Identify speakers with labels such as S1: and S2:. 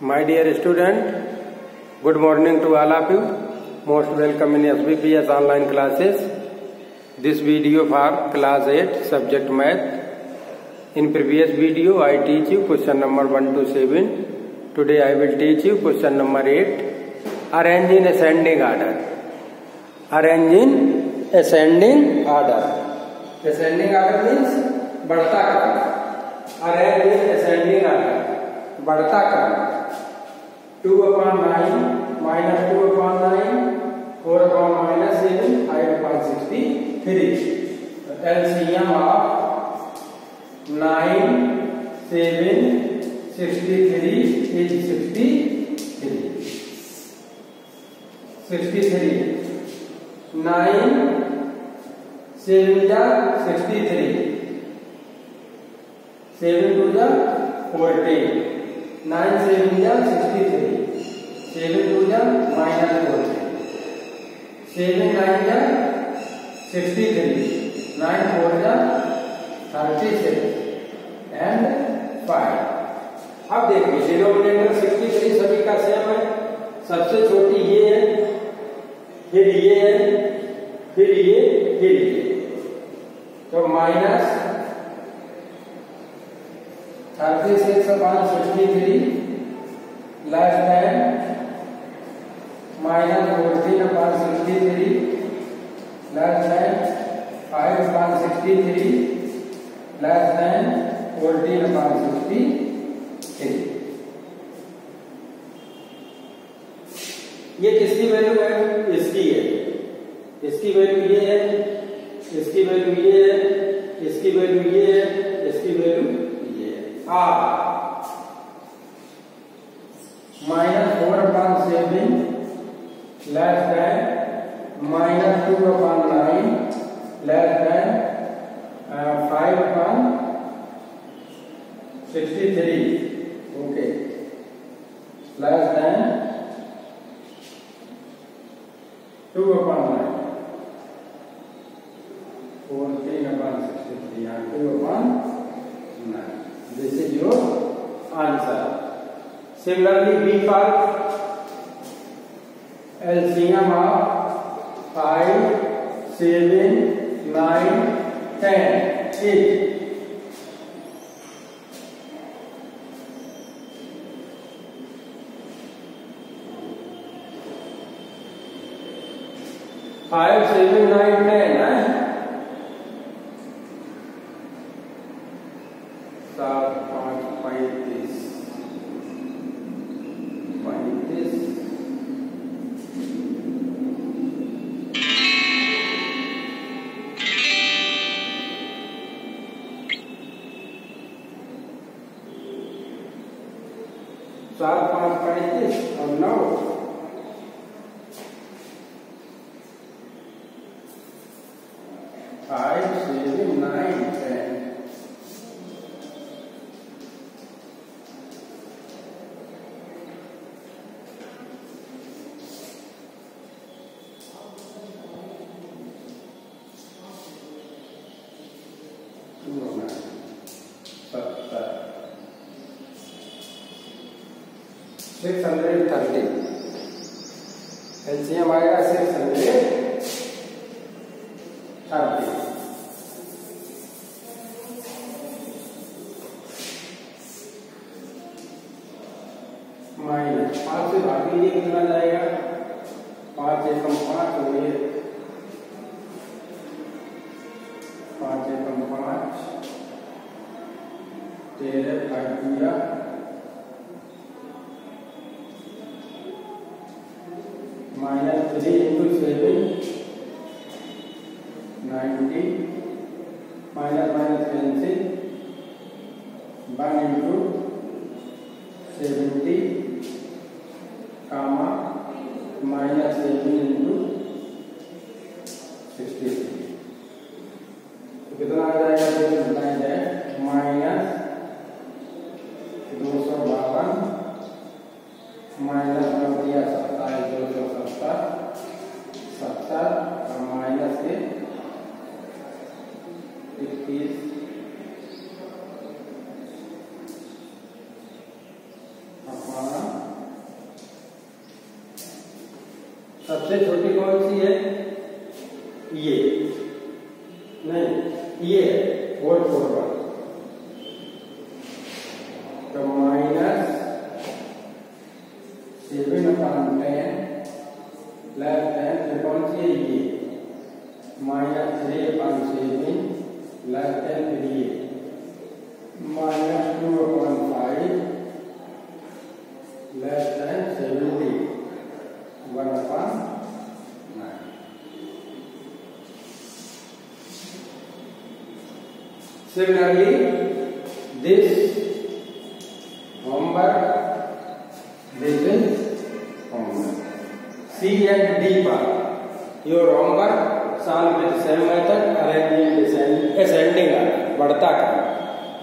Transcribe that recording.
S1: My dear student, good morning to all of you. Most welcome in SBPS online classes. This video for class 8 subject math. In previous video I teach you question number 1 to 7. Today I will teach you question number 8. Arrange in ascending order. Arrange in ascending order. Ascending order means बढ़ता क्रम arrange in ascending order बढ़ता क्रम two upon nine minus two upon nine four upon minus seven five upon sixty three LCM of nine seven sixty three is sixty three sixty three nine seven जा sixty three seven two जा fourteen nine seven जा sixty three, seven two जा minus fourteen seven nine जा sixty three, nine four जा thirty six and five अब देखिए sixty three सभी का सेम है। सबसे छोटी ये है, फिर ये है, फिर ये फिर ये। तो minus thirty six upon sixty three less than minus fourteen upon sixty three less than five upon sixty three less than fourteen upon sixty three ये किसकी वैल्यू है? इसकी है। इसकी वैल्यू ये है। इसकी वैल्यू ये है। इसकी वैल्यू ये है। Minus four upon seven less than minus two upon nine less than five upon sixty three okay less than two upon nine four upon sixty three two upon nine This is your answer. Similarly, B for LCM of 5, 7, 9, 10 is five, seven, nine, Start point five. this Five. this Start point five. this and oh, now six hundred thirty LCM आएगा six hundred thirty minus पाँच से भाग लीजिए कितना जाएगा? पाँच एकम पाँच हो गए पाँच एकम पाँच। तेरह काट दिया। 3 into 7 90 minus minus cancel 1 into 70 comma minus 7 into 63 तो कितना आ जाएगा is सबसे छोटी कौन सी है? ये। नहीं ये volt four minus two upon five less than 70 1 upon 9 similarly this homework this is homework C and D part your homework solve with same method arranging ascending order बढ़ता क्रम